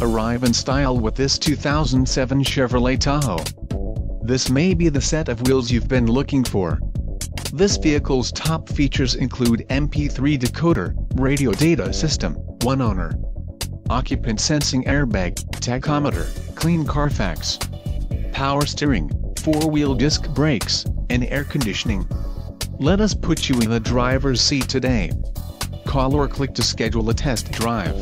Arrive in style with this 2007 Chevrolet Tahoe. This may be the set of wheels you've been looking for. This vehicle's top features include MP3 decoder, radio data system, one owner, occupant sensing airbag, tachometer, clean Carfax, power steering, four-wheel disc brakes, and air conditioning. Let us put you in the driver's seat today. Call or click to schedule a test drive.